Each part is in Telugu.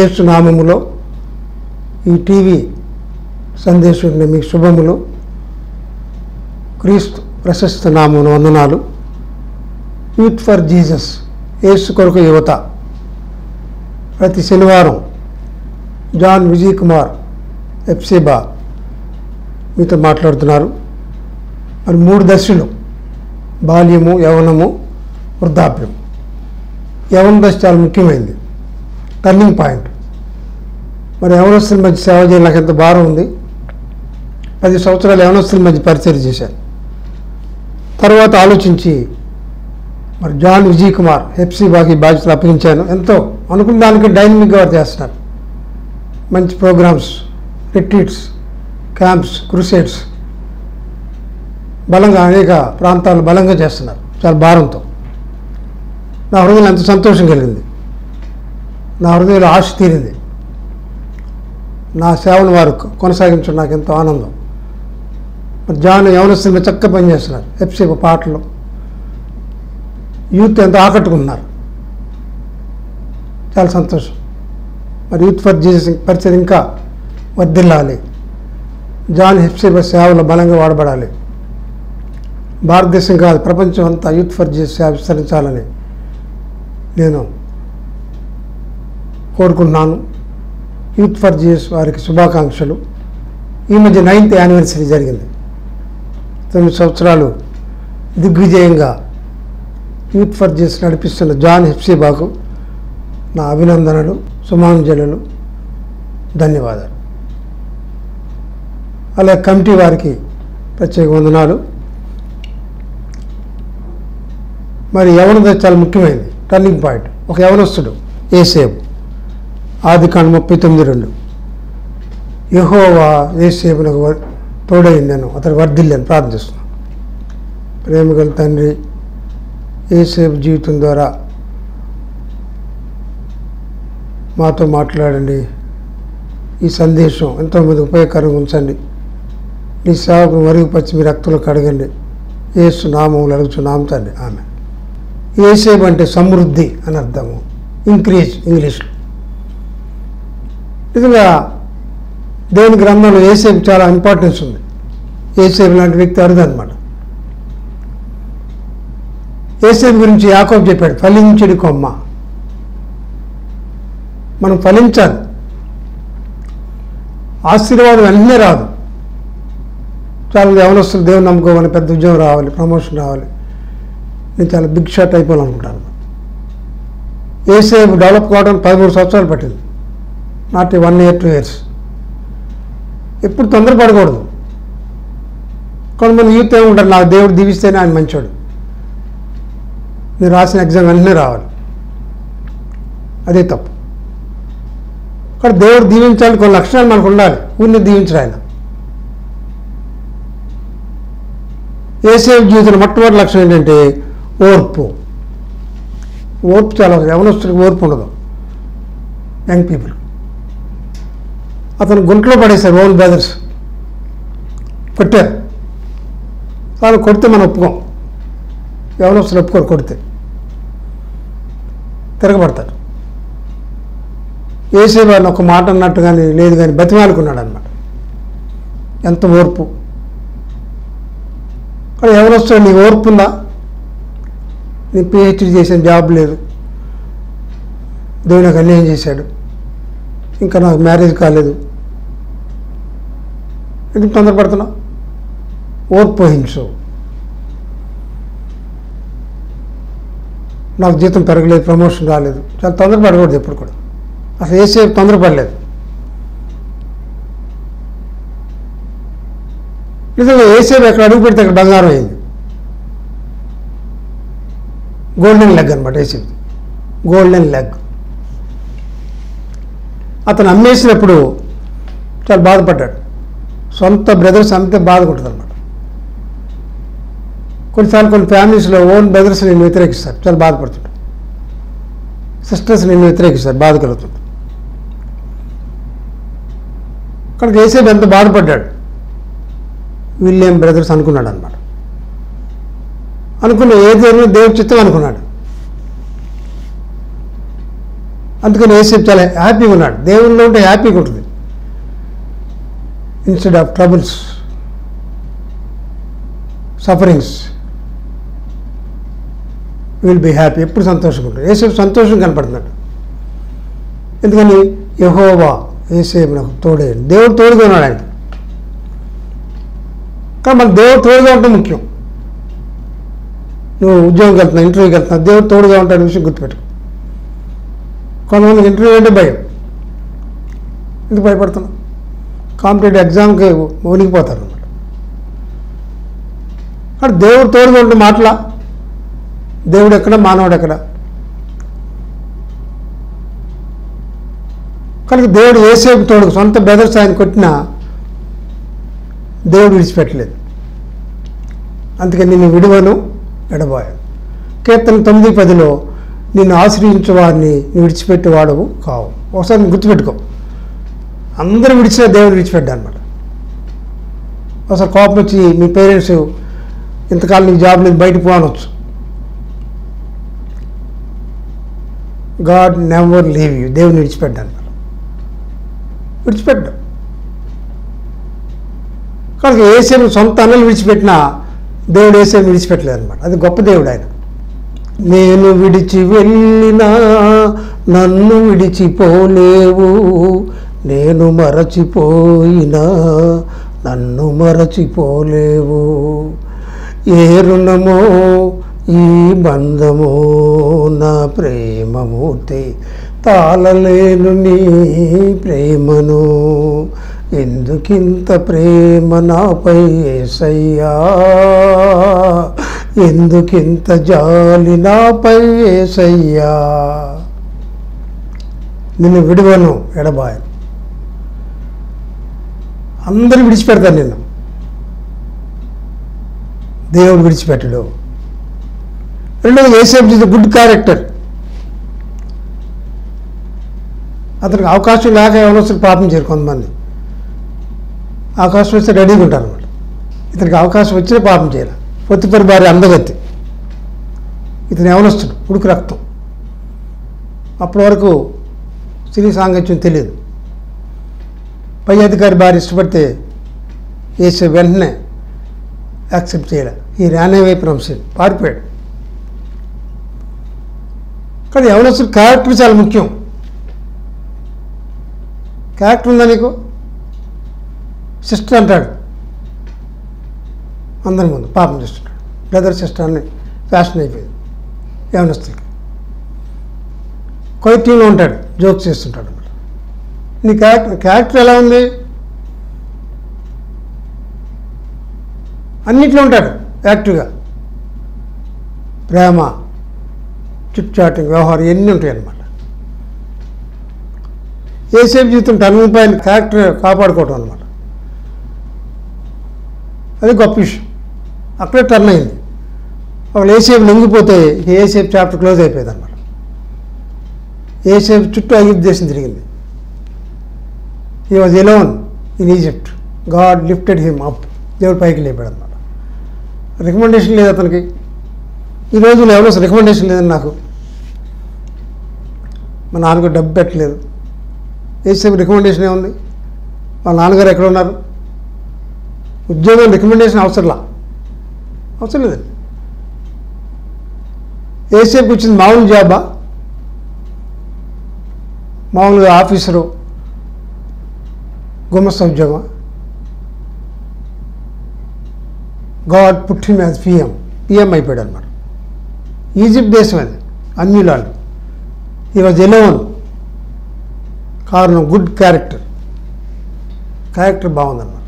ఏసునామములో ఈ టీవీ సందేశం మీ శుభములు. క్రీస్తు ప్రశస్త నామమున వందనాలు. యూత్ ఫర్ జీసస్ ఏసు కొరకు యువత. ప్రతి శనివారం జాన్ విజయ్ కుమార్ ఎఫ్సీబా మీతో మాట్లాడుతున్నారు. మరి మూడు దశలు బాల్యము యవనము వృద్ధాప్యం యవన దశ చాలా ముఖ్యమైనది టర్నింగ్ పాయింట్ మరి యవనస్తుల మధ్య సేవ చేయడం నాకు ఎంత భారం ఉంది? పది సంవత్సరాలు యవనస్తుల మధ్య పరిచయం చేశాను. తర్వాత ఆలోచించి మరి జాన్ విజయ్ కుమార్ హెప్సీబాకి బాధ్యతలు అప్పగించాను. ఎంతో అనుకున్న దానికి డైనమిక్గా వారు చేస్తున్నారు. మంచి ప్రోగ్రామ్స్ రిట్రీట్స్ క్యాంప్స్ క్రూసేట్స్ బలంగా అనేక ప్రాంతాలు బలంగా చేస్తున్నారు. చాలా భారంతో. నా హృదయం ఎంత సంతోషం కలిగింది. నా హృదయంలో ఆశ తీరింది. నా సేవను వారు కొనసాగించడం నాకు ఎంతో ఆనందం. మరి జాన్ యవనస్తుల చక్కగా పనిచేస్తున్నారు ఎఫ్సీ పాటలు. యూత్ ఎంతో ఆకట్టుకుంటున్నారు చాలా సంతోషం. మరి యూత్ ఫర్ జీసస్ పరిచయం ఇంకా వర్ధిల్లాలి. జాన్ హెప్సీబ సేవలు బలంగా వాడబడాలి. భారతదేశం కాదు ప్రపంచం అంతా యూత్ ఫర్ జీసస్ సేవ విస్తరించాలని నేను కోరుకుంటున్నాను. యూత్ ఫర్ జీఎస్ వారికి శుభాకాంక్షలు. ఈ మధ్య నైన్త్ యానివర్సరీ జరిగింది. తొమ్మిది సంవత్సరాలు దిగ్విజయంగా యూత్ ఫర్ జీఎస్ నడిపిస్తున్న జాన్ హెప్సీబాకు నా అభినందనలు సుమాంజలు ధన్యవాదాలు. అలా కమిటీ వారికి ప్రత్యేక వందనాలు. మరి యవనద చాలా ముఖ్యమైనది. Turning point. ఒక యవనస్తుడు ఏసేపు. ఆది కాండ ముప్పై తొమ్మిది రెండు. యహోవా ఏసేపునకు వ- తోడైంది నేను అతడు వర్ధిల్లని ప్రార్థిస్తున్నాను ప్రేమగల తండ్రి ఏసేపు జీవితం ద్వారా మాతో మాట్లాడండి. ఈ సందేశం ఎంతోమంది ఉపయోగకరంగా ఉంచండి. నీ సేవకు మరుగుపరిచి మీ రక్తంలో కడగండి. ఏసు నామములు అడుగుచున్నాం తండ్రి. ఆమె ఏసేపు అంటే సమృద్ధి అని అర్థము. ఇంక్రీజ్ ఇంగ్లీష్లో. నిజంగా దేవుని గ్రంథంలో ఏసేపు చాలా ఇంపార్టెన్స్ ఉంది. ఏసేపు లాంటి వ్యక్తి అరుదనమాట ఏసేపు గురించి యాకోబ్ చెప్పాడు ఫలించడు కొమ్మ. మనం ఫలించాలి. ఆశీర్వాదం వెంటనే రాదు. చాలా యవనస్తులు దేవుని నమ్ముకోవాలి పెద్ద ఉద్యోగం రావాలి ప్రమోషన్ రావాలి. నేను చాలా బిగ్ షాట్ అయిపోవాలనుకుంటాను. ఏసేపు డెవలప్ కావడానికి పదమూడు సంవత్సరాలు పట్టింది. Not one year two years ఎప్పుడు తొందరపడకూడదు. కొంతమంది యూత్ ఏముంటారు నాకు దేవుడు దీవిస్తేనే ఆయన మంచోడు. మీరు రాసిన ఎగ్జామ్ వెంటనే రావాలి. అదే తప్పు. ఇక్కడ దేవుడు దీవించాలి కొన్ని లక్షణాలు మనకు ఉండాలి. ఊరిని దీవించడు ఆయన. ఏసేపు జీవితంలో మొట్టమొదటి లక్షణం ఏంటంటే ఓర్పు. ఓర్పు చాలా యవనస్తుడికి ఓర్పు ఉండదు. Young people. అతను గుంట్లో పడేశారు ఓన్ బ్రదర్స్. కొట్టారు. వాళ్ళు కొడితే మనం ఒప్పుకోం. యవనస్తులు ఒప్పుకోరు కొడితే. తిరగబడతారు వేసేవాడిని ఒక మాట అన్నట్టు కానీ లేదు కానీ బతిమాలుకున్నాడు అనమాట ఎంత ఓర్పు. కానీ ఎవరు వస్తాడు? నీ ఓర్పు ఉందా? నీ పిహెచ్డి చేసిన జాబ్ లేదు. దేవుడు నాకు అన్యాయం చేశాడు. ఇంకా నాకు మ్యారేజ్ కాలేదు. ఎందుకు తొందరపడుతున్నావు ఓర్పు వహించు నాకు జీతం పెరగలేదు ప్రమోషన్ రాలేదు. చాలా తొందరపడకూడదు ఎప్పుడు కూడా. అసలు ఏసేపు తొందరపడలేదు. నిజంగా ఏసేపు ఎక్కడ అడుగు పెడితే అక్కడ బంగారం అయింది. గోల్డెన్ లెగ్ అనమాట ఏసేపు గోల్డెన్ లెగ్ అతను అమ్మేసినప్పుడు చాలా బాధపడ్డాడు. సొంత బ్రదర్స్ అంతే బాధపడుతుంది అనమాట కొన్నిసార్లు కొన్ని ఫ్యామిలీస్లో ఓన్ బ్రదర్స్ నేను వ్యతిరేకిస్తారు. చాలా బాధపడుతుంటారు సిస్టర్స్ నేను వ్యతిరేకిస్తారు. బాధ కలుగుతుంది. కనుక వేసేది ఎంత బాధపడ్డాడు? విలియం బ్రదర్స్ అనుకున్నాడు అనమాట అనుకున్న ఏ దేవుడు దేవుడి చిత్తం అనుకున్నాడు. అందుకని ఏసేపు చాలా హ్యాపీగా ఉన్నాడు. దేవుల్లో ఉంటే హ్యాపీగా ఉంటుంది. Instead of troubles sufferings will be happy ఎప్పుడు సంతోషంగా ఉంటాడు. ఏసేపు సంతోషం కనపడుతున్నాడు. ఎందుకని? యహోవా ఏసేపు నాకు తోడే. దేవుడు తోడుగా ఉన్నాడు ఆయన. కానీ మన దేవుడు తోడుగా ఉండటం ముఖ్యం. నువ్వు ఉద్యోగం వెళ్తున్నావు ఇంటర్వ్యూకి వెళ్తున్నావు దేవుడు తోడుగా ఉంటాడు విషయం గుర్తుపెట్టుకో. కొంతమందికి ఇంటర్వ్యూ అంటే భయం. ఎందుకు భయపడుతున్నాం కాంపిటేటివ్ ఎగ్జామ్కి వణికిపోతారు అనమాట కానీ దేవుడు తోడుగా ఉంటే మాటలా. దేవుడు ఎక్కడ? మానవుడు ఎక్కడ? కనుక దేవుడు ఏసేపు తోడు సొంత బెదర్స్ ఆయన కొట్టినా దేవుడు విడిచిపెట్టలేదు. అందుకని నేను విడువను ఎడబోయాను కీర్తన తొమ్మిది పదిలో నిన్ను ఆశ్రయించే వారిని విడిచిపెట్టేవాడు కావు. ఒకసారి గుర్తుపెట్టుకో. అందరూ విడిచిన దేవుడు విడిచిపెట్టా అనమాట ఒకసారి కోపం వచ్చి మీ పేరెంట్స్ ఇంతకాలం నీకు జాబ్ లేదు బయటకు పోనొచ్చు. God never leave you. దేవుని విడిచిపెట్టా అనమాట విడిచిపెట్టాడు. కనుక ఏసేపు సొంత అన్నలు విడిచిపెట్టినా దేవుడు ఏసేపు విడిచిపెట్టలేదు అనమాట అది గొప్ప దేవుడు ఆయన. నేను విడిచి వెళ్ళినా నన్ను విడిచిపోలేవు. నేను మరచిపోయినా నన్ను మరచిపోలేవు. ఏ రుణమో ఈ బంధము నా ప్రేమమూర్తి తాళలేను నీ ప్రేమను. ఎందుకింత ప్రేమ నాపై ఏసయ్యా? ఎందుకింత జాలి నాపై ఏసయ్యా నిన్ను విడువను ఎడబాయను అందరూ విడిచిపెడతాను నిన్ను. దేవుడు విడిచిపెట్టడు. రెండోది ఏసేపు ఇస్ గుడ్ క్యారెక్టర్. అతనికి అవకాశం లేక ఎవరొస్తారు పాపం చేయరు కొంతమంది. అవకాశం వస్తే రెడీగా ఉంటారు అనమాట ఇతనికి అవకాశం వచ్చినా పాపం చేయాలి పొత్తిపరి భార్య అందగత్తి. ఇతను ఎవరొస్తాడు ఉడుకు రక్తం. అప్పటి వరకు స్త్రీ సాంగత్యం తెలియదు. పై అధికారి భార్య ఇష్టపడితే వేసే వెంటనే యాక్సెప్ట్ చేయలే. ఈ రానేవై ఫ్రమ్సీన్ పారిపోయాడు. కానీ ఎవరొస్తారు క్యారెక్టర్ చాలా ముఖ్యం. క్యారెక్టర్ ఉందా నీకు? సిస్టర్ అంటాడు. అందరి ముందు పాపం చేస్తుంటాడు. బ్రదర్ సిస్టర్ అని ఫ్యాషన్ అయిపోయింది. యవనస్తులకి కొయిటీలో ఉంటాడు. జోక్ చేస్తుంటాడు అనమాట నీ క్యారెక్టర్ క్యారెక్టర్ ఎలా ఉంది? అన్నిట్లో ఉంటాడు యాక్టివ్గా ప్రేమ చిప్ చాటింగ్ వ్యవహారం ఎన్ని ఉంటాయి అన్నమాట. ఏసేపు జీవితం టర్నింగ్ పాయింట్ క్యారెక్టర్ కాపాడుకోవటం అనమాట అది గొప్ప విషయం. అక్కడే టర్న్ అయింది. ఒకళ్ళు ఏసేపు లొంగిపోతే ఏసేపు చాప్టర్ క్లోజ్ అయిపోయింది అనమాట ఏసేపు చుట్టూ ఐగిప్ట్ దేశం తిరిగింది. He was alone in Egypt God lifted him up దేవుడు పైకి లేపాడు అనమాట రికమెండేషన్ లేదు అతనికి. ఈ రోజుల్లో ఎవరో రికమెండేషన్ లేదని నాకు మా నాన్నగారు డబ్బు పెట్టలేదు. ఏసేపు రికమెండేషన్ ఏముంది మా నాన్నగారు ఎక్కడ ఉన్నారు? ఉద్యోగం రికమెండేషన్ అవసరంలా. అవసరం లేదండి ఏసీఎఫ్కి వచ్చింది మామూలు జాబా మామూలుగా ఆఫీసరు? గుమస్త ఉద్యోగం God put him as PM. PM అయిపోయాడు అనమాట ఈజిప్ట్ దేశం అది అన్యులాలు ఈ వాజ్ ఎలవన్ కారణం గుడ్ క్యారెక్టర్. క్యారెక్టర్ బాగుందన్నమాట.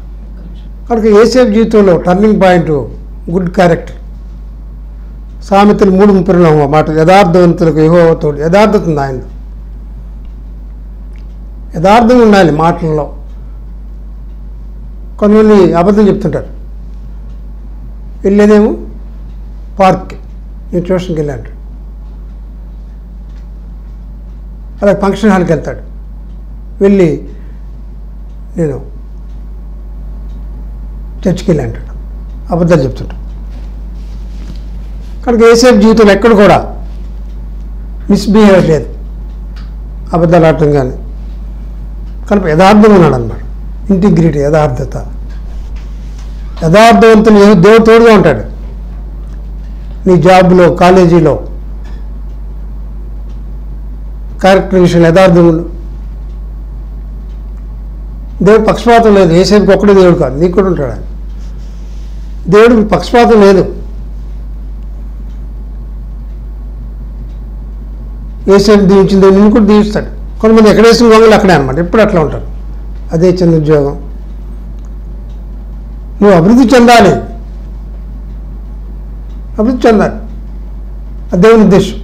కనుక ఏసీఎఫ్ జీవితంలో టర్నింగ్ పాయింట్ గుడ్ క్యారెక్టర్. సామెతలు మూడు ముప్పైలో మాట. యథార్థవంతులకు యహోవతోడు యథార్థత ఉంది ఆయన యథార్థంగా ఉండాలి మాటల్లో. కొంతమంది అబద్ధం చెప్తుంటారు. వెళ్ళేదేమో పార్క్కి నేను ట్యూషన్కి వెళ్ళాను. అలాగే ఫంక్షన్ హాల్కి వెళ్తాడు. వెళ్ళి నేను చర్చికి వెళ్ళి అంటాడు అబద్ధాలు చెప్తుంటాడు కనుక ఏసేపు జీవితంలో ఎక్కడ కూడా మిస్బిహేవ్ లేదు. అబద్ధాలు ఆడటం కానీ. కనుక యథార్థం ఉన్నాడు అన్నమాట ఇంటిగ్రిటీ యథార్థత. యథార్థవంతులు ఏ- దేవుడు తోడుగా ఉంటాడు. నీ జాబ్లో కాలేజీలో క్యారెక్టర్ విషయంలో యథార్థం ఉండు. దేవుడు పక్షపాతం లేదు. ఏసేపుకి ఒక్కడే దేవుడు కాదు. నీకు కూడా ఉంటాడు? దేవుడికి పక్షపాతం లేదు. ఏసేపు దీవించిన దేవుడు నిన్ను కూడా దీవిస్తాడు. కొంతమంది ఎక్కడ వేసిన గొంగలు అక్కడే అనమాట ఎప్పుడు అట్లా ఉంటారు? అదే చిన్న ఉద్యోగం. నువ్వు అభివృద్ధి చెందాలి. అభివృద్ధి చెందాలి. అది దేవుని ఉద్దేశం.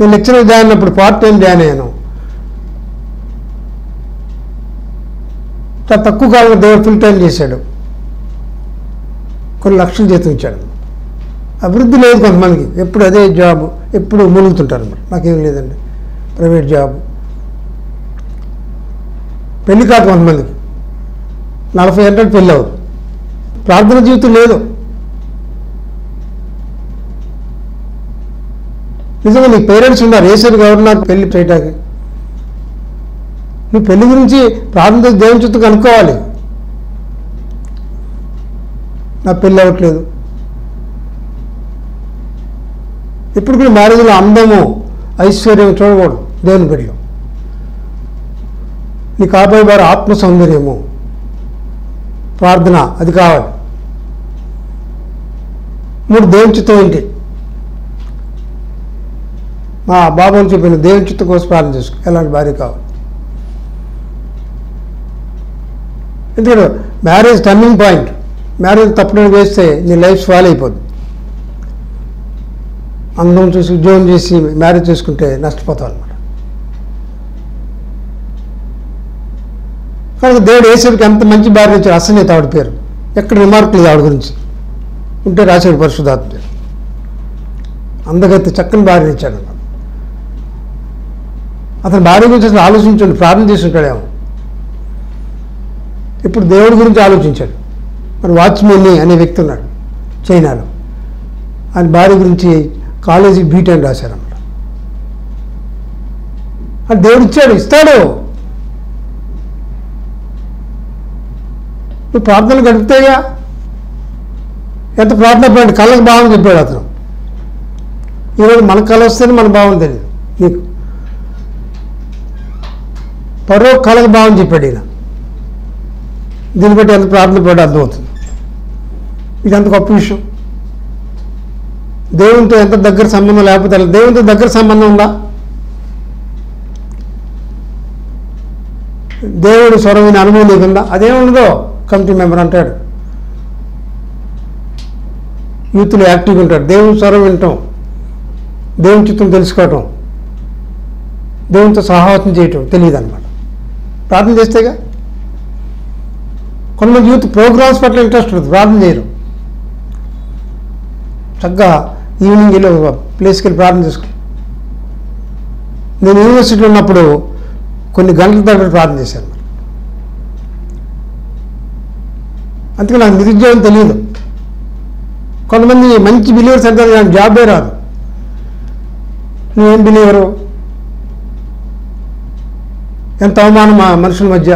నేను లెక్చరర్ జాయిన్ అయినప్పుడు పార్ట్ టైం జాయిన్ అయ్యాను. చాలా తక్కువ కాలంలో దేవుడు ఫుల్ టైం చేశాడు. కొన్ని లక్షలు జీతం ఇచ్చాడు. అభివృద్ధి లేదు కొంతమందికి. ఎప్పుడు అదే జాబ్ ఎప్పుడు మునుగుతుంటారు అనమాట నాకేం లేదండి. ప్రైవేట్ జాబ్ పెళ్ళి కాదు కొంతమందికి. నలభై హండ్రెడ్ పెళ్ళి అవ్వదు. ప్రార్థన జీవితం లేదు. నిజంగా నీ పేరెంట్స్ ఉన్నారు. ఏసారు కాబట్టి నాకు పెళ్ళి చేయటానికి. మీ పెళ్ళి గురించి ప్రాథమిక దేవుని చుట్టూ కనుక్కోవాలి. నా పెళ్ళి అవ్వట్లేదు. ఇప్పుడు కూడా మ్యారేజ్లో అందము ఐశ్వర్యం చూడకూడదు దేవుని బిడ్డలో. నీ కాబోయే వారి ఆత్మ సౌందర్యము ప్రార్థన అది కావాలి. మూడు దేవుని చిత్తం ఏంటి? మా బాబుని చెప్పిన దేవుని చిత్తం కోసం ప్రార్థన చేసుకో ఎలాంటి భార్య కావాలి? ఎందుకంటే మ్యారేజ్ టర్నింగ్ పాయింట్ మ్యారేజ్ తప్పడం వేస్తే నీ లైఫ్ ఫాల్ అయిపోద్ది. అందం చూసి ఉద్యోగం చేసి మ్యారేజ్ చేసుకుంటే నష్టపోతావు అనమాట కనుక దేవుడు వేసేటికి ఎంత మంచి భార్య ఇచ్చారు అసలు ఆవిడ పేరు. ఎక్కడ రిమార్క్ లేదు ఆవిడ గురించి. ఉంటే రాశాడు పరిశుధాత్మ పేరు. అందగతి చక్కని భార్య ఇచ్చాడు అన్నమాట. అతని భార్య గురించి అసలు ఆలోచించండి ప్రార్థన చేసి ఉంటాడేమో ఇప్పుడు దేవుడి గురించి ఆలోచించాడు. మరి వాచ్మెన్ని అనే వ్యక్తి ఉన్నాడు చైనాలో. ఆయన భార్య గురించి కాలేజీ బీట్ అని రాశారన్నమాట. అది దేవుడు ఇచ్చాడు ఇస్తాడు. నువ్వు ప్రార్థనలు గడిపితేగా ఎంత ప్రార్థన పడి కళ్ళకు భావం చెప్పాడు అతను. ఈరోజు మన కళ వస్తేనే మన భావం తెలియదు. నీకు. పరో కళకు భావం చెప్పాడు ఈయన. దీన్ని బట్టి ఎంత ప్రార్థన పడి అర్థమవుతుంది. ఇది అంత గొప్ప విషయం. దేవునితో ఎంత దగ్గర సంబంధం లేకపోతే దేవునితో దగ్గర సంబంధం ఉందా? దేవుడు స్వరమైన అనుభవం నీకుందా అదేముండదో కమిటీ మెంబర్ అంటాడు. యూత్లో యాక్టివ్గా ఉంటాడు. దేవుని స్వరం వినటం దేవుని చిత్తం తెలుసుకోవటం దేవునితో సహవాసం చేయటం తెలియదు అనమాట ప్రార్థన చేస్తేగా? కొంతమంది యూత్ ప్రోగ్రామ్స్ పట్ల ఇంట్రెస్ట్ ఉంటుంది ప్రార్థన చేయరు. చక్కగా ఈవినింగ్ వెళ్ళి ప్లేస్కి వెళ్ళి ప్రార్థన చేసుకో నేను యూనివర్సిటీలో ఉన్నప్పుడు కొన్ని గంటల తరబడి ప్రార్థన చేశాను. అందుకే నాకు నిరుద్యోగం తెలియదు. కొంతమంది మంచి బిలీవర్స్ అంటారు నాకు జాబే రాదు. నువ్వేం బిలీవరు ఎంత అవమానం మా మనుషుల మధ్య?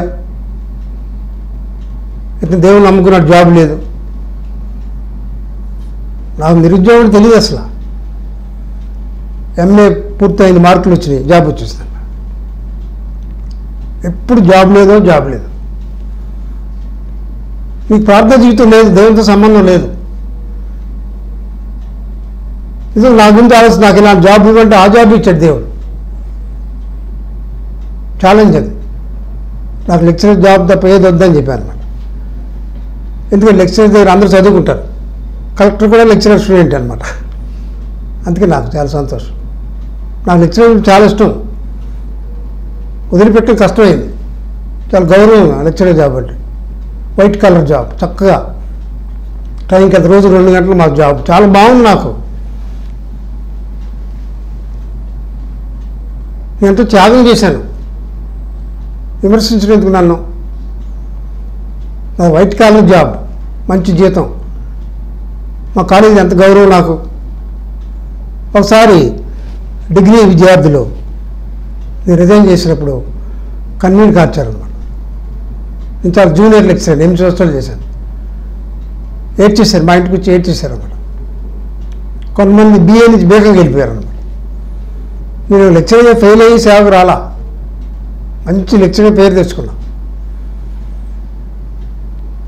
ఇతను దేవుని నమ్ముకున్నాడు జాబ్ లేదు. నాకు నిరుద్యోగం తెలియదు అసలు. ఎంఏ పూర్తయిన మార్కులు వచ్చినాయి జాబ్ వచ్చేస్తాను ఎప్పుడు జాబ్ లేదో జాబ్ లేదు. మీకు ప్రార్థన జీవితం లేదు దేవునితో సంబంధం లేదు. ఇది నా గురించి ఆలోచన నాకు ఇలా జాబ్ ఇవ్వంటే ఆ జాబ్ ఇచ్చాడు దేవుడు. ఛాలెంజ్ అది. నాకు లెక్చరర్ జాబ్ తప్ప ఏది వద్దని చెప్పారు నాకు ఎందుకంటే లెక్చరర్ దగ్గర అందరూ చదువుకుంటారు. కలెక్టర్ కూడా లెక్చరర్ స్టూడెంట్ అనమాట అందుకే నాకు చాలా సంతోషం. నాకు లెక్చరర్ చాలా ఇష్టం. వదిలిపెట్టడం కష్టమైంది. చాలా గౌరవం లెక్చరర్ జాబ్ అంటే. వైట్ కలర్ జాబ్ చక్కగా. టైంకి అది రోజు రెండు గంటలు మాకు జాబ్. చాలా బాగుంది నాకు. నేను ఎంతో త్యాగం చేశాను. విమర్శించినందుకు నన్ను. వైట్ కాలర్ జాబ్ మంచి జీతం. మా కాలేజీ ఎంత గౌరవం నాకు? ఒకసారి డిగ్రీ విద్యార్థులు నేను రిజైన్ చేసినప్పుడు కన్నీరు కార్చారనమాట నేను చాలా జూనియర్ లెక్చర్ ఎనిమిది సంవత్సరాలు చేశాను. ఏడ్ చేశారు మా ఇంటికి వచ్చి ఏడ్ చేశారు అన్నమాట కొంతమంది బిఏ నుంచి బేకంగా వెళ్ళిపోయారు అనమాట. నేను లెక్చర్గా ఫెయిల్ అయ్యి సేవకు రాలా. మంచి లెక్చర్గా పేరు తెచ్చుకున్నా.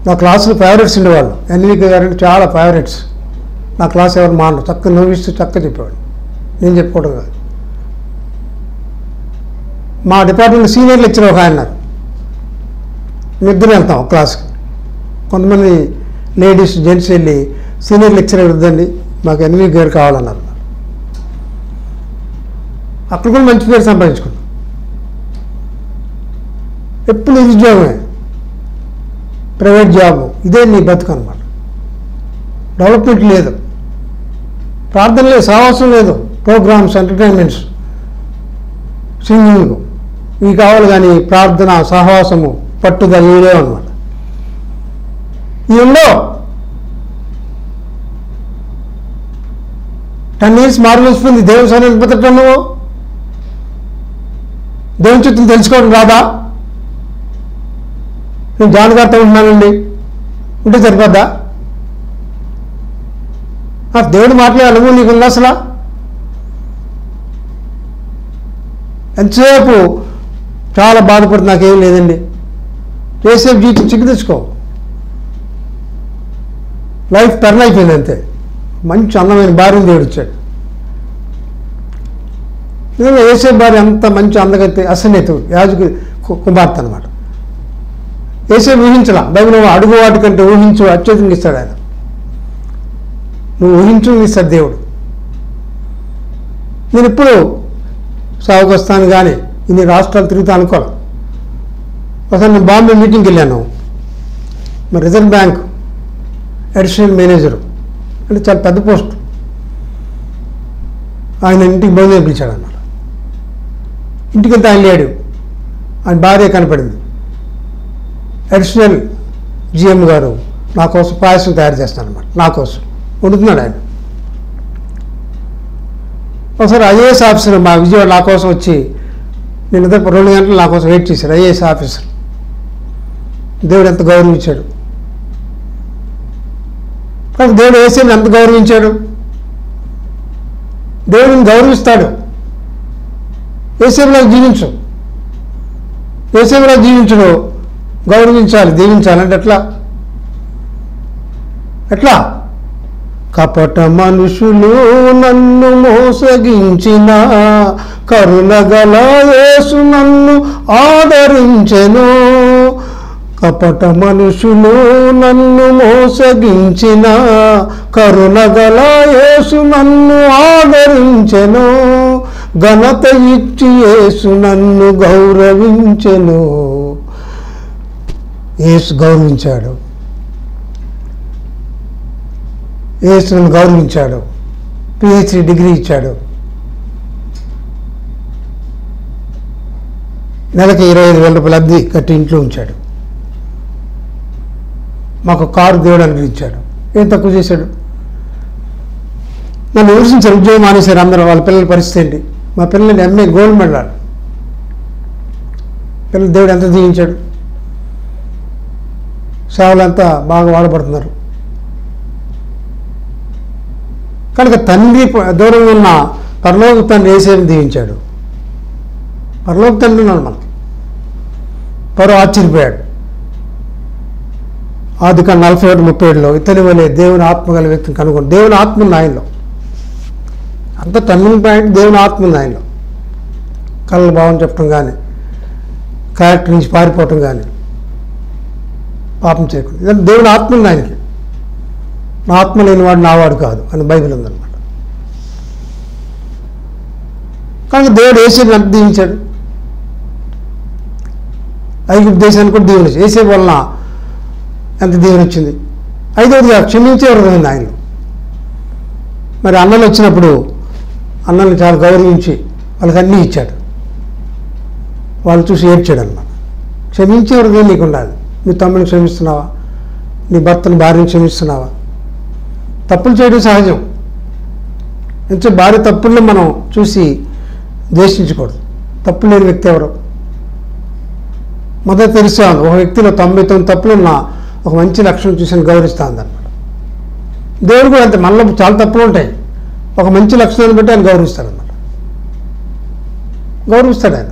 నా క్లాసులో ఫేవరెట్స్ ఉండేవాళ్ళు. ఎన్వికే గారు అంటే చాలా ఫేవరెట్స్ నా క్లాస్ ఎవరు మానరు. చక్క నవ్విస్తూ చక్క చెప్పేవాడు నేను చెప్పుకోవడం కాదు. మా డిపార్ట్మెంట్ సీనియర్ లెక్చర్ ఒక ఆయన నిద్ర వెళ్తాం క్లాస్కి కొంతమంది లేడీస్ జెంట్స్ వెళ్ళి సీనియర్ లెక్చరర్ వద్దండి మాకు ఎన్వి గారు కావాలన్నారు. అక్కడ కూడా మంచి పేరు సంపాదించుకున్నాం. ఎప్పుడు నిరుద్యోగమే. Private job. ఇదే నీ బతుకు అనమాట డెవలప్మెంట్ లేదు. ప్రార్థన లేదు సాహసం లేదు. Programmes entertainments singing. ఇవి కావాలి కానీ ప్రార్థన సహవాసము పట్టుదల ఇవే అనమాట ఇవి ఉండవు టెన్ ఇయర్స్ మారులేసిపోయింది దేవుని సరైన బతకటము దేవుని చిత్రం తెలుసుకోవడం రాదా? నేను జాన్ గారితో ఉంటున్నానండి. ఉంటే సరిపోద్దా? ఆ దేవుడు మాట్లాడే అనుభవం నీకు ఉందా అసలు? ఎంతసేపు చాలా బాధపడుతుంది నాకేం లేదండి. చేసేపు జీవితం చిక్కు తెచ్చుకో. లైఫ్ టర్న్ అయిపోయింది అంతే. మంచి అందమైన భార్యను దేవుడు ఇచ్చాడు. నిజంగా వేసే భార్య అంత మంచి అందగైతే అసనేతు యాజకు కు- కుమార్తె అనమాట వేసే ఊహించలా. బైబిల్ అడుగు వాటి కంటే ఊహించు అత్యధికంగా ఇస్తాడు ఆయన. నువ్వు ఊహించు ఇస్తాడు దేవుడు. నేను ఇప్పుడు సాగుకు వస్తాను కానీ ఇన్ని రాష్ట్రాలు తిరుగుతా అనుకోవాలి ఒకసారి నేను బాంబే మీటింగ్కి వెళ్ళాను. మరి రిజర్వ్ బ్యాంక్ అడిషనల్ మేనేజరు. అంటే చాలా పెద్ద పోస్ట్. ఆయన ఇంటికి బయలుదేరి పిలిచాడు అన్నారు. ఇంటికి వెళ్తే ఆయన లేడు. ఆయన భార్య కనపడింది. అడిషనల్ జిఎం గారు నా కోసం పాయసం తయారు చేస్తాను అనమాట నా కోసం. వండుతున్నాడు ఆయన. ఒకసారి ఐఏఎస్ ఆఫీసర్ మా విజయవాడ నా కోసం వచ్చి నేను ఇద్దరు రెండు గంటలు నా కోసం వెయిట్ చేశాడు ఐఏఎస్ ఆఫీసర్. దేవుడు ఎంత గౌరవించాడు. కానీ దేవుడు ఏసీని ఎంత గౌరవించాడు? దేవుడిని గౌరవిస్తాడు. ఏసేపులో జీవించు. ఏసేపులో జీవించడు గౌరవించాలి దీవించాలంటే ఎట్లా? ఎట్లా? కపట మనుషులు నన్ను మోసగించిన కరుణగల యేసు నన్ను ఆదరించెను. కపట మనుషులు నన్ను మోసగించిన కరుణగల యేసు నన్ను ఆదరించెను. ఘనత ఇచ్చి యేసు నన్ను గౌరవించెను. యేసు గౌరవించాడు. యేసును గౌరవించాడు. పిహెచ్డి డిగ్రీ ఇచ్చాడు. నెలకి ఇరవై ఐదు వేల రూపాయలు అద్దె కట్టి ఇంట్లో ఉంచాడు. మాకు కారు దేవుడు అనుగ్రహించాడు. ఏం తక్కువ చేశాడు? నన్ను విమర్శించారు ఉద్యోగం మానేశారు అందరూ వాళ్ళ పిల్లల పరిస్థితి ఏంటి? మా పిల్లల్ని ఎంఏ గోల్డ్ మెడల్ పిల్లలు దేవుడు ఎంత దీవించాడు? సేవలంతా బాగా వాడబడుతున్నారు. కనుక తండ్రి దూరంగా ఉన్న పరలోక తండ్రి ఏసేమి దీవించాడు. పరలోక తండ్రి ఉన్నాడు మనకి. పరో ఆశ్చర్యపోయాడు. ఆది కన్నా నలభై ఒకటి ముప్పై ఏడులో ఇతని వలె దేవుని ఆత్మ గల వ్యక్తిని కనుగొని దేవుని ఆత్మ ఉంది ఆయనలో. అంత టర్నింగ్ పాయింట్ దేవుని ఆత్మ ఉంది ఆయనలో. కళ్ళ భావం చెప్పడం కానీ క్యారెక్టర్ నుంచి పారిపోవటం కానీ పాపం చేయకుండా ఇదంతా దేవుని ఆత్మ ఉంది ఆయనకి నా ఆత్మ లేనివాడు నావాడు కాదు అని బైబిల్ ఉందన్నమాట. కనుక దేవుడు ఏసీ ఎంత దీవించాడు? ఐగుప్తు దేశానికి కూడా దీవెన ఇచ్చాడు. ఏసేపు వలన ఎంత దీవెన వచ్చింది? ఐదవదిగా క్షమించే హృదయం ఆయన. మరి అన్నలు వచ్చినప్పుడు అన్నల్ని చాలా గౌరవించి వాళ్ళకి అన్నీ ఇచ్చాడు. వాళ్ళు చూసి ఏడ్చాడు అన్నమాట క్షమించే హృదయం నీకు ఉండాలి. నీ తమ్ముని క్షమిస్తున్నావా? నీ భర్తను భార్యను క్షమిస్తున్నావా? తప్పులు చేయడం సహజం. అంటే భార్య తప్పుల్లో మనం చూసి ద్వేషించకూడదు. తప్పు లేని వ్యక్తి ఎవరు? మొదట తెలుసా ఒక వ్యక్తిలో తొంభై తొమ్మిది తప్పులు ఉన్న ఒక మంచి లక్షణం చూసి గౌరవిస్తాను అనమాట దేవుడు కూడా అంతే మనలో చాలా తప్పులు ఉంటాయి. ఒక మంచి లక్షణాన్ని బట్టి ఆయన గౌరవిస్తాడనమాట గౌరవిస్తాడు ఆయన.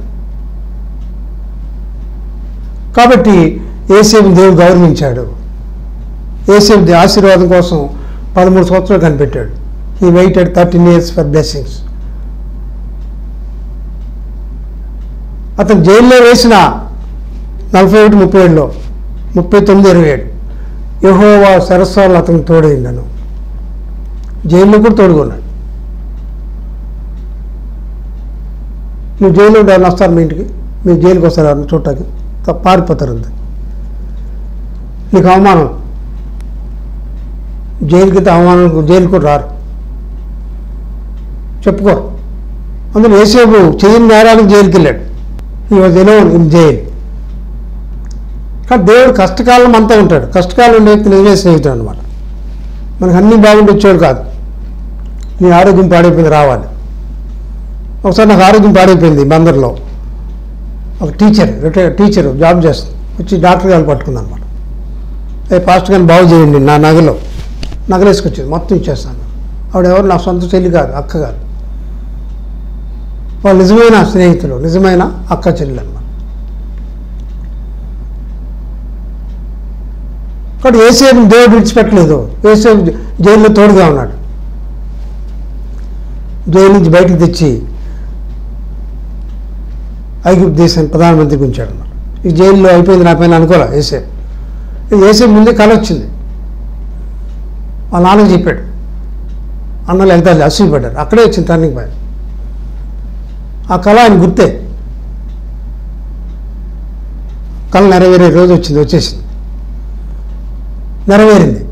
కాబట్టి ఏసీఎం దేవుడు గౌరవించాడు. ఏసీఎం దే- ఆశీర్వాదం కోసం పదమూడు సంవత్సరాలు కనిపెట్టాడు. He waited thirteen years for blessings అతను జైల్లో వేసిన నలభై ఒకటి ముప్పై ఏడులో ముప్పై తొమ్మిది ఇరవై ఏడు. యహోవా సరస్వాలు అతను తోడైండను జైల్లో కూడా తోడుకున్నాడు. నువ్వు జైల్లో ఉండాలని వస్తారు మీ ఇంటికి. మీ జైలుకి వస్తారు చూడటానికి. పారిపోతారు అంతే. నీకు అవమానం. జైలుకి అవమానం జైలుకు రారు. చెప్పుకో. అందులో ఏసేపు చేయని నేరానికి జైలుకి వెళ్ళాడు. ఈ వాజ్ ఎలోన్ ఇన్ జైల్. కానీ దేవుడు కష్టకాలం అంతా ఉంటాడు. కష్టకాలం ఉండే వ్యక్తి నిజమే స్నేహితుడు అనమాట మనకు అన్ని బాగుండి వచ్చాడు కాదు. నీ ఆరోగ్యం పాడైపోయింది రావాలి. ఒకసారి నాకు ఆరోగ్యం పాడైపోయింది బందర్లో. ఒక టీచర్ రిటైర్ టీచర్ జాబ్ చేస్తుంది. వచ్చి డాక్టర్ గారు పట్టుకుంది అనమాట పాస్ట్ గారిని బాగు చేయండి నా నగలో. నగలేసుకొచ్చింది మొత్తం ఇచ్చేస్తాను. ఆవిడ ఎవరు? నా సొంత చెల్లి కాదు అక్క కాదు వాళ్ళు నిజమైన స్నేహితులు నిజమైన అక్క చెల్లెలు అన్నమాట. కాబట్టి ఏసేపు దేవుడు విడిచిపెట్టలేదు. ఏసేపు జైల్లో తోడుగా ఉన్నాడు. జైలు నుంచి బయటకు తెచ్చి ఐగుప్తు దేశాన్ని ప్రధానమంత్రికి ఉంచాడు అన్నమాట. ఈ జైల్లో అయిపోయింది నా పైన అనుకోలే ఏసేపు? ఇది ముందే కళ వచ్చింది. వాళ్ళ నాన్నకి చెప్పాడు. అన్నలు ఎంత అసూయపడ్డారు అక్కడే వచ్చింది టర్నింగ్ పాయింట్ ఆ కళ ఆయన గుర్తే. కళ నెరవేరే రోజు వచ్చింది వచ్చేసింది. నెరవేరింది.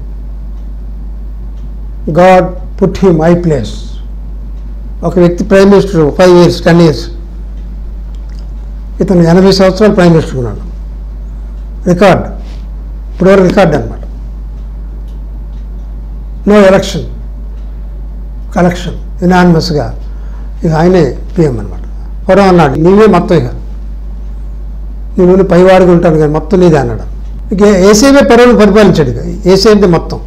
God put him my place. ఒక వ్యక్తి prime minister five years ten years. ఇతను ఎనభై సంవత్సరాలు ప్రైమ్ మినిస్టర్ ఉన్నాడు. రికార్డ్. ఇప్పుడు రికార్డ్ అనమాట. నో ఎలక్షన్ కలెక్షన్ యునానిమస్గా ఇక ఆయనే పిఎం అనమాట. పూర్వం అన్నాడు నీవే మొత్తం ఇక. నువ్వు పైవాడిగా ఉంటాను కానీ మొత్తం నీదే అన్నాడు. ఇక ఏసేవే పరువును పరిపాలించాడు ఇక. ఏసేదే మొత్తం.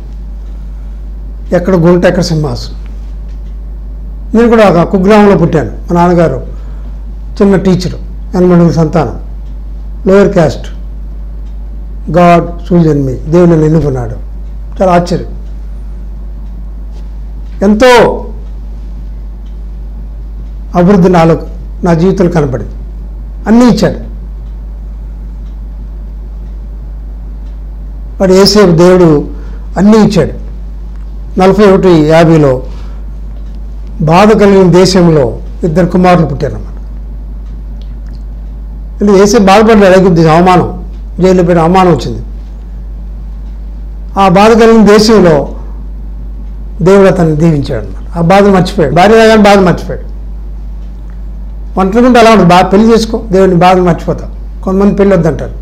ఎక్కడ గుంట ఎక్కడ సింహాసనం. నేను కూడా ఒక కుగ్రామంలో పుట్టాను. మా నాన్నగారు చిన్న టీచరు ఎనభై సంతానం. లోయర్ క్యాస్ట్ గాడ్ సూర్యన్మి మీ. దేవుడు నన్ను ఎన్నుకున్నాడు. చాలా ఆశ్చర్యం. ఎంతో అభివృద్ధి నాలో నా జీవితంలో కనపడింది. అన్నీ ఇచ్చాడు. వాడు ఏసేపు దేవుడు అన్నీ ఇచ్చాడు. నలభై ఒకటి యాభైలో బాధ కలిగిన దేశంలో ఇద్దరు కుమారులు పుట్టారన్నమాట. అంటే ఏసే బాధపడ్డాడు ఐగుప్తు అవమానం. జైల్లో పెట్టిన అవమానం వచ్చింది. ఆ బాధ కలిగిన దేశంలో దేవుడు అతన్ని దీవించాడు అన్నమాట. ఆ బాధ మర్చిపోయాడు. భార్య కానీ బాధ మర్చిపోయాడు. ఒంటరిగా అలా ఉంటుంది. బాగా పెళ్ళి చేసుకో. దేవుడిని బాధ మర్చిపోతాం. కొంతమంది పెళ్ళి వద్దంటారు.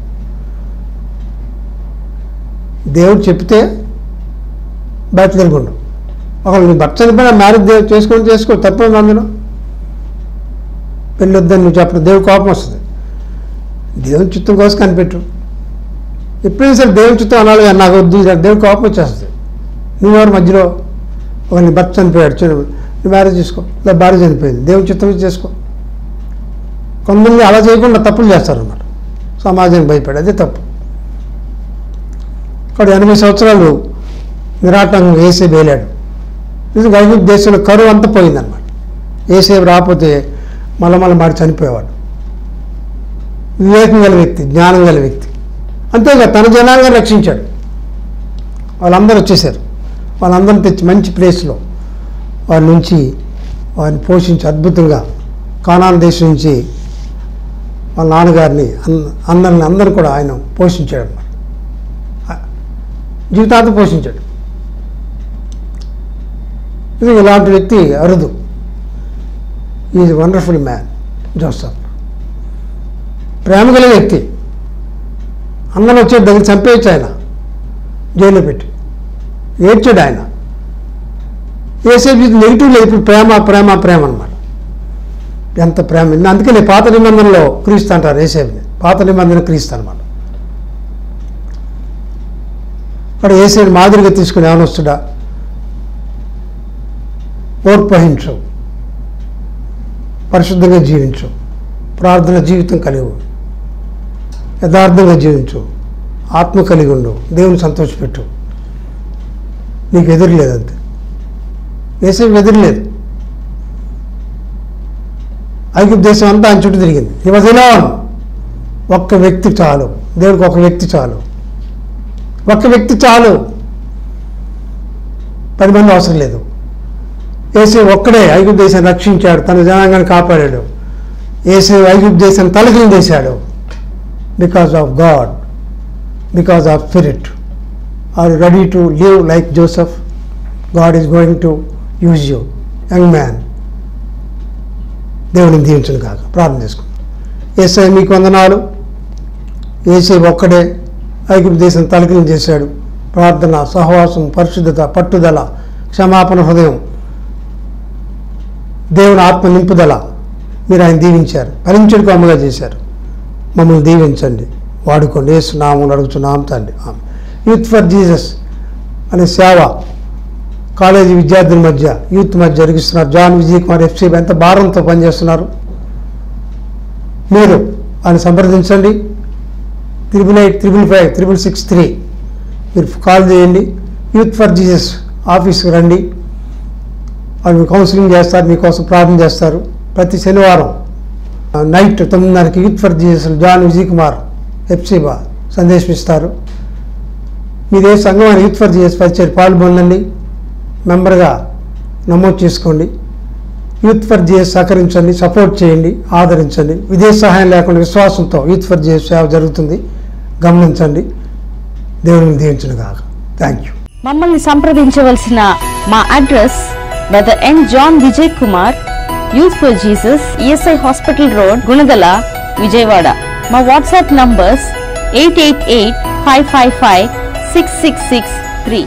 దేవుడు చెప్తే బయట తిరుగుండు ఒకళ్ళు నీ భర్త చనిపోయినా మ్యారేజ్ దేవుడు చేసుకొని చేసుకో. తప్పదు అందులో? పెళ్ళి వద్దని నువ్వు చెప్పడం. దేవుడు కోపం వస్తుంది. దేవుని చిత్తం కోసం కనిపెట్టు. ఎప్పుడైనా సరే దేవుని అనాలి కానీ నాకు వద్దు దేవుడు కోపం వచ్చేస్తుంది. నువ్వెవరు మధ్యలో? ఒక భర్త చనిపోయాడు చిన్న నువ్వు మ్యారేజ్ చేసుకో లేదా భార్య చనిపోయింది దేవుని చిత్తం చేసుకో. కొంతమంది అలా చేయకుండా తప్పులు చేస్తారన్నమాట. సమాజానికి భయపడి అదే తప్పు. ఇక్కడ ఎనభై సంవత్సరాలు నిరాటంగా ఏసే వేలాడు ఇది ఐగుప్తు దేశంలో కరువు అంతా పోయిందన్నమాట. ఏసేపు రాకపోతే మలమల మాడి చనిపోయేవాడు. వివేకం గల వ్యక్తి జ్ఞానం గల వ్యక్తి. అంతేగా తన జనాన్ని రక్షించాడు. వాళ్ళందరూ వచ్చేసారు. వాళ్ళందరిని తెచ్చి మంచి ప్లేస్లో వారి నుంచి వారిని పోషించి అద్భుతంగా కానాన్ దేశం నుంచి వాళ్ళ నాన్నగారిని అన్- అందరిని అందరిని కూడా ఆయన పోషించాడు అన్నమాట జీవితాంతం పోషించాడు. ఇది ఇలాంటి వ్యక్తి అరుదు. Is wonderful man Joseph. ప్రేమ గల వ్యక్తి. అందరూ వచ్చే దగ్గర చంపేయచ్చు ఆయన. జైల్లో పెట్టి. ఏడ్చాడు ఆయన. ఏసేపు నెగిటివ్ లేదు ఇప్పుడు ప్రేమ ప్రేమ ప్రేమ అనమాట ఎంత ప్రేమ అందుకని పాత నిబంధనలో క్రీస్తు అంటారు ఏసేపుని. పాత నిబంధన క్రీస్తు అనమాట అక్కడ ఏసేపు మాదిరిగా తీసుకుని ఏమనొస్తుడా ఓర్పహించు. పరిశుద్ధంగా జీవించు. ప్రార్థన జీవితం కలిగి యథార్థంగా జీవించు. ఆత్మ కలిగి ఉండు. దేవుని సంతోషపెట్టు. నీకు ఎదురులేదు అంతే. వేసే ఎదురులేదు. ఐగుప్తు దేశం అంతా ఆయన చుట్టూ తిరిగింది. ఈ ఒక్క వ్యక్తి చాలు. దేవుడికి ఒక వ్యక్తి చాలు. ఒక్క వ్యక్తి చాలు. పది మంది అవసరం లేదు. ఏసీ ఒక్కడే ఐగుప్తు దేశాన్ని రక్షించాడు. తన జనాంగాన్ని కాపాడాడు. ఏసీ ఐగుప్తు దేశాన్ని తలకిని చేశాడు. Because of God because of spirit are ready to live like Joseph God is going to use you young man దేవుడిని దీవించను కాక ప్రార్థన చేసుకుందాం. ఏసై మీకు వందనాలు. ఏసై ఒక్కడే ఐగుప్తు దేశం తలకిని చేశాడు. ప్రార్థన సహవాసం పరిశుద్ధత పట్టుదల క్షమాపణ హృదయం. దేవుని ఆత్మ నింపుదల. మీరు ఆయన దీవించారు. భరించడుకు అమ్మగా చేశారు. మమ్మల్ని దీవించండి. వాడుకోండి. ఏసు నామం అడుగుతున్నాం తండ్రి. యూత్ ఫర్ జీసస్ అనే సేవ కాలేజీ విద్యార్థుల మధ్య యూత్ మధ్య జరిగిస్తున్నారు. జాన్ విజయ్ కుమార్ ఎఫ్సీ ఎంత భారంతో పనిచేస్తున్నారు? మీరు ఆయన సంప్రదించండి. Triple eight triple five triple six three. మీరు కాల్ చేయండి. యూత్ ఫర్ జీసస్ ఆఫీస్కి రండి. వాళ్ళు కౌన్సిలింగ్ చేస్తారు మీకోసం ప్రార్థన చేస్తారు. ప్రతి శనివారం night తొమ్మిదిన్నరకి youth for Jesus John Vijay Kumar Hephzibah సందేశం ఇస్తారు మీదే సంఘం అని యూత్ ఫర్ జీసస్ పరిచయం పాల్గొనండి మెంబర్గా నమోదు చేసుకోండి. యూత్ ఫర్ జీఎస్ సహకరించండి సపోర్ట్ చేయండి ఆదరించండి. విదేశ సహాయం లేకుండా విశ్వాసంతో యూత్ ఫర్ జీఎస్ సేవ జరుగుతుంది. గమనించండి. దేవుని దీవించను కాక థ్యాంక్ యూ. మమ్మల్ని సంప్రదించవలసిన మా address brother N John Vijay Kumar youth for Jesus ESI hospital road Gunadala Vijayawada మా WhatsApp numbers eight eight eight five five five six six six three